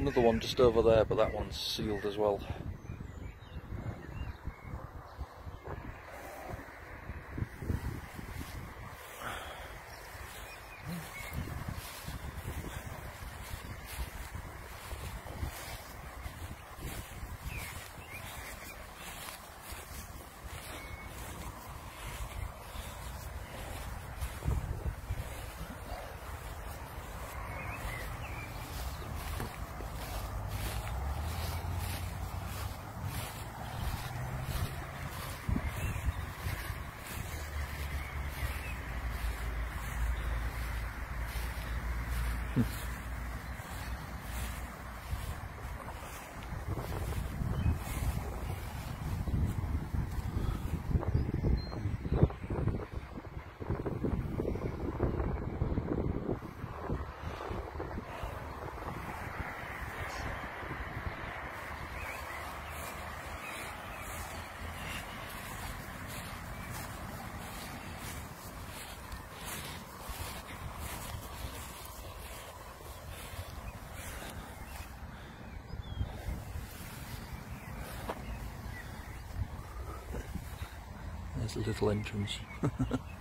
another one just over there, but that one's sealed as well. Hmm. There's a little entrance.